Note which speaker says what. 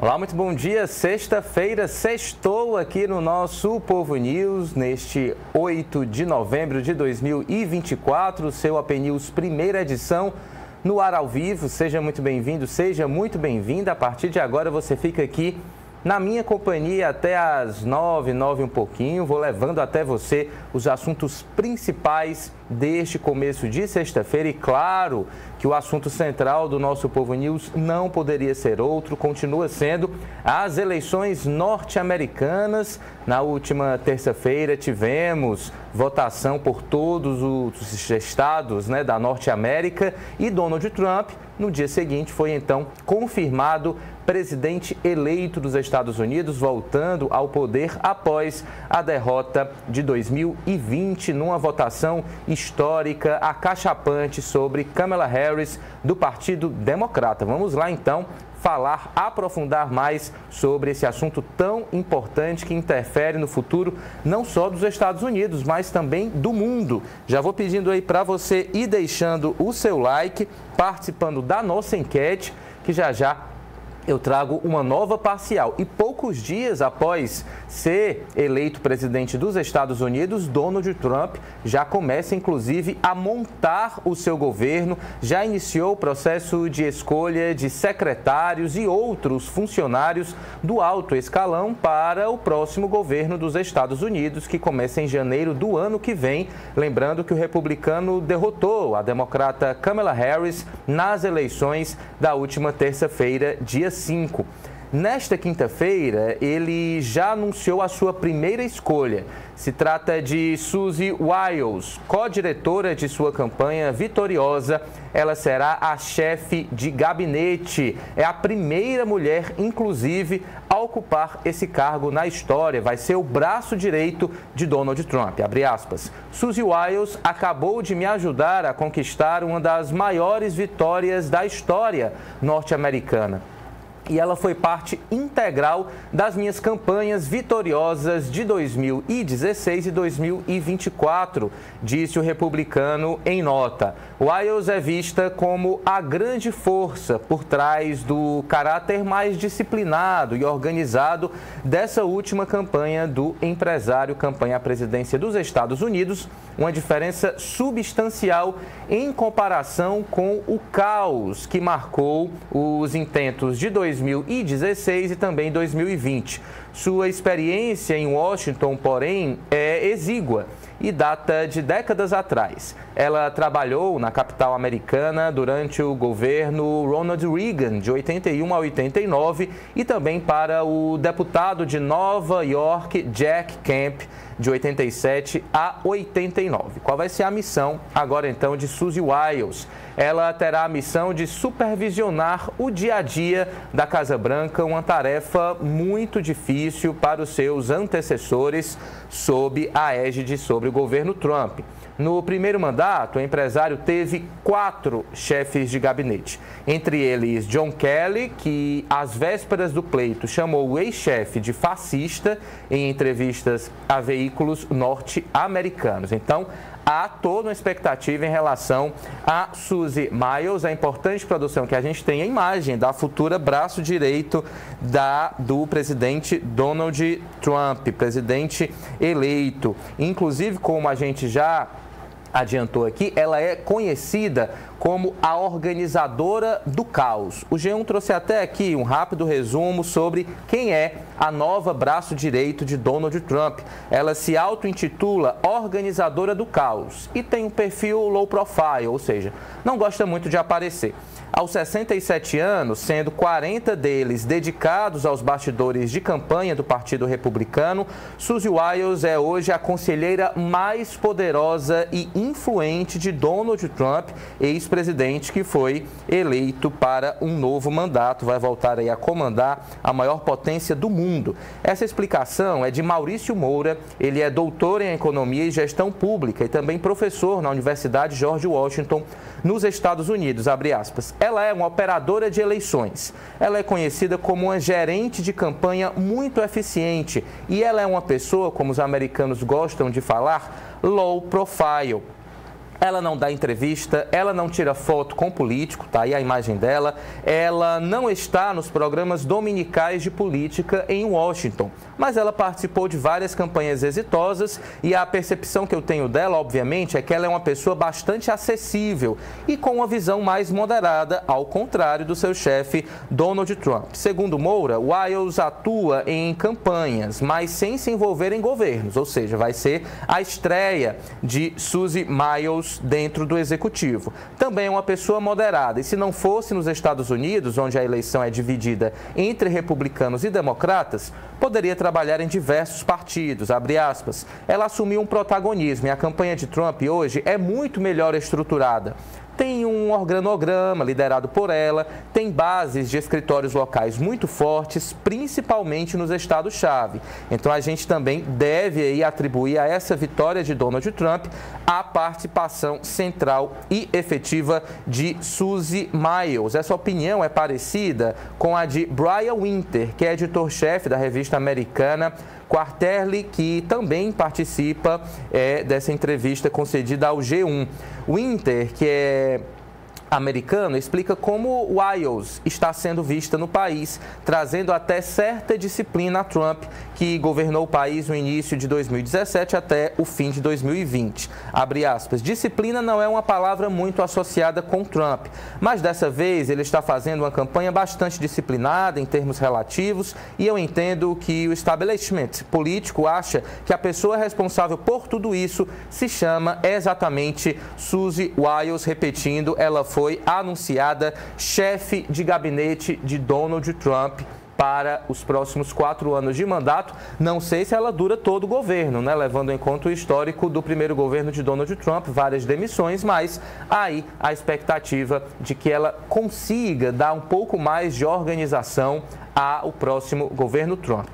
Speaker 1: Olá, muito bom dia. Sexta-feira, sextou aqui no nosso Povo News, neste 8 de novembro de 2024, seu AP News, primeira edição no ar ao vivo. Seja muito bem-vindo, seja muito bem-vinda. A partir de agora você fica aqui na minha companhia até às nove, nove um pouquinho. Vou levando até você os assuntos principais deste começo de sexta-feira e claro que o assunto central do nosso Povo News não poderia ser outro, continua sendo as eleições norte-americanas. Na última terça-feira tivemos votação por todos os estados né, da Norte América e Donald Trump, no dia seguinte, foi então confirmado presidente eleito dos Estados Unidos, voltando ao poder após a derrota de 2020 numa votação histórica, acachapante sobre Kamala Harris do Partido Democrata. Vamos lá então falar, aprofundar mais sobre esse assunto tão importante que interfere no futuro não só dos Estados Unidos, mas também do mundo. Já vou pedindo aí para você ir deixando o seu like, participando da nossa enquete, que já já eu trago uma nova parcial. E poucos dias após ser eleito presidente dos Estados Unidos, Donald Trump já começa, inclusive, a montar o seu governo, já iniciou o processo de escolha de secretários e outros funcionários do alto escalão para o próximo governo dos Estados Unidos, que começa em janeiro do ano que vem. Lembrando que o republicano derrotou a democrata Kamala Harris nas eleições da última terça-feira, dia 5. Nesta quinta-feira, ele já anunciou a sua primeira escolha. Se trata de Suzy Wiles, co-diretora de sua campanha vitoriosa. Ela será a chefe de gabinete. É a primeira mulher, inclusive, a ocupar esse cargo na história. Vai ser o braço direito de Donald Trump. Abre aspas. Suzy Wiles acabou de me ajudar a conquistar uma das maiores vitórias da história norte-americana e ela foi parte integral das minhas campanhas vitoriosas de 2016 e 2024, disse o republicano em nota. Wiles é vista como a grande força por trás do caráter mais disciplinado e organizado dessa última campanha do empresário, campanha à presidência dos Estados Unidos, uma diferença substancial em comparação com o caos que marcou os intentos de 2016 2016 e também 2020. Sua experiência em Washington, porém, é exígua e data de décadas atrás. Ela trabalhou na capital americana durante o governo Ronald Reagan, de 81 a 89, e também para o deputado de Nova York, Jack Kemp, de 87 a 89. Qual vai ser a missão agora então de Suzy Wiles? Ela terá a missão de supervisionar o dia a dia da Casa Branca, uma tarefa muito difícil para os seus antecessores sob a égide sobre o governo Trump. No primeiro mandato, o empresário teve quatro chefes de gabinete. Entre eles, John Kelly, que às vésperas do pleito chamou o ex-chefe de fascista em entrevistas a veículos norte-americanos. Então, há toda uma expectativa em relação a Suzy Miles, a importante produção que a gente tem a imagem da futura braço direito da, do presidente Donald Trump, presidente eleito. Inclusive, como a gente já adiantou aqui, ela é conhecida como a organizadora do caos. O G1 trouxe até aqui um rápido resumo sobre quem é a nova braço direito de Donald Trump. Ela se auto-intitula organizadora do caos e tem um perfil low profile, ou seja, não gosta muito de aparecer. Aos 67 anos, sendo 40 deles dedicados aos bastidores de campanha do Partido Republicano, Suzy Wiles é hoje a conselheira mais poderosa e influente de Donald Trump, ex-presidente que foi eleito para um novo mandato, vai voltar aí a comandar a maior potência do mundo. Essa explicação é de Maurício Moura, ele é doutor em economia e gestão pública e também professor na Universidade George Washington, nos Estados Unidos, abre aspas. Ela é uma operadora de eleições. Ela é conhecida como uma gerente de campanha muito eficiente e ela é uma pessoa, como os americanos gostam de falar, low profile. Ela não dá entrevista, ela não tira foto com político, tá aí a imagem dela. Ela não está nos programas dominicais de política em Washington, mas ela participou de várias campanhas exitosas e a percepção que eu tenho dela, obviamente, é que ela é uma pessoa bastante acessível e com uma visão mais moderada, ao contrário do seu chefe Donald Trump. Segundo Moura, Wiles atua em campanhas, mas sem se envolver em governos, ou seja, vai ser a estreia de Suzy Miles dentro do executivo. Também é uma pessoa moderada. E se não fosse nos Estados Unidos, onde a eleição é dividida entre republicanos e democratas, poderia trabalhar em diversos partidos. Ela assumiu um protagonismo e a campanha de Trump hoje é muito melhor estruturada tem um organograma liderado por ela, tem bases de escritórios locais muito fortes, principalmente nos estados-chave. Então a gente também deve aí atribuir a essa vitória de Donald Trump a participação central e efetiva de Suzy Miles. Essa opinião é parecida com a de Brian Winter, que é editor-chefe da revista americana Quarterly, que também participa é, dessa entrevista concedida ao G1. Winter, que é americano explica como Wiles está sendo vista no país, trazendo até certa disciplina a Trump, que governou o país no início de 2017 até o fim de 2020. Abre aspas. Disciplina não é uma palavra muito associada com Trump, mas dessa vez ele está fazendo uma campanha bastante disciplinada em termos relativos e eu entendo que o establishment político acha que a pessoa responsável por tudo isso se chama exatamente Suzy Wiles, repetindo, ela foi foi anunciada chefe de gabinete de Donald Trump para os próximos quatro anos de mandato. Não sei se ela dura todo o governo, né? levando em conta o histórico do primeiro governo de Donald Trump, várias demissões, mas aí a expectativa de que ela consiga dar um pouco mais de organização ao próximo governo Trump.